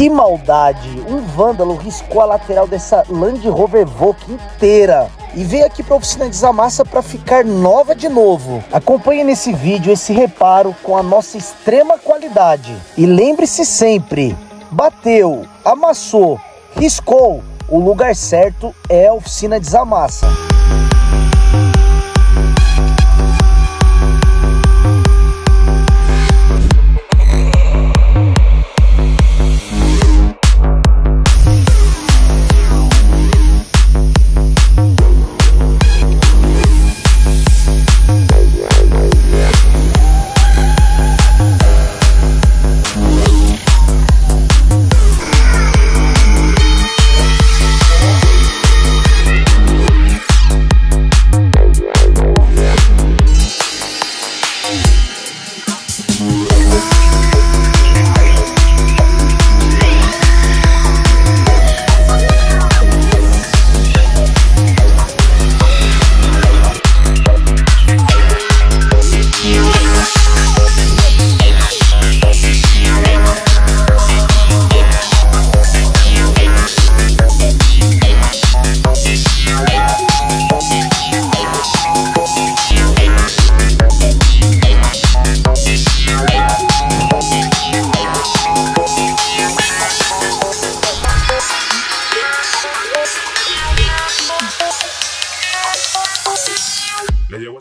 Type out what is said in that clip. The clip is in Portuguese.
Que maldade! Um vândalo riscou a lateral dessa Land Rover Vogue inteira e veio aqui para a oficina Desamassa para ficar nova de novo. Acompanhe nesse vídeo esse reparo com a nossa extrema qualidade. E lembre-se sempre, bateu, amassou, riscou, o lugar certo é a oficina Desamassa. Le dio